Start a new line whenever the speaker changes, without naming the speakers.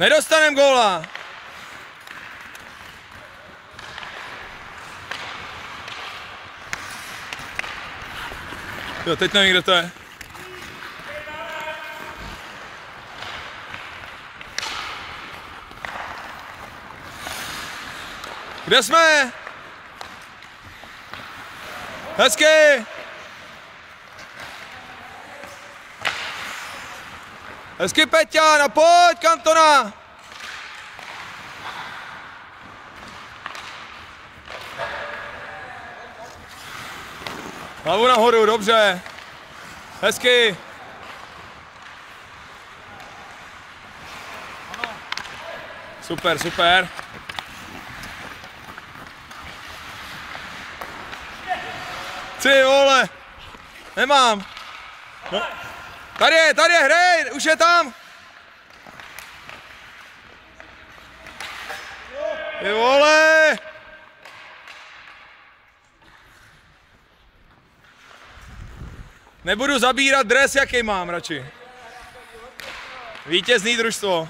Nedostanem góla. Jo, teď nevím, kde to je. Kde jsme? Hezky! Hezky Peťa, no pojď, Kantona! Hlavu nahoru, dobře. Hezky. Super, super. Ty vole, nemám. No. Tady je, tady je, hrej, už je tam. Ty vole. Nebudu zabírat dres, jaký mám radši. Vítězný družstvo.